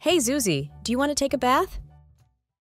Hey, Zuzi, do you want to take a bath?